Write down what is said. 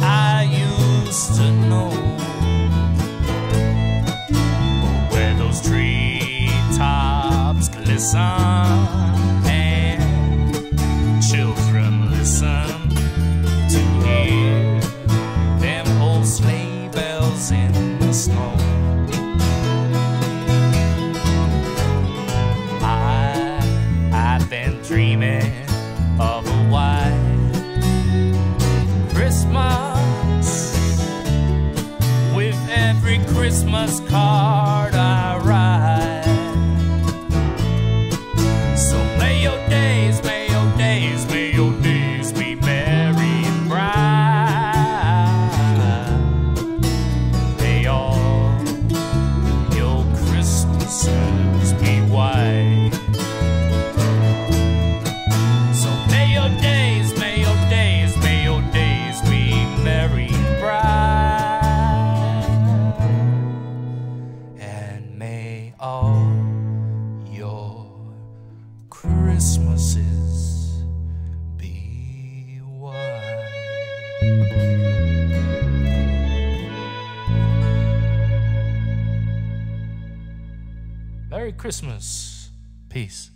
I used to know. Where those treetops glisten and children listen to hear them sleigh bells in the snow. I, I've been dreaming of a while. Christmas card. voices be wide. Merry Christmas. Peace.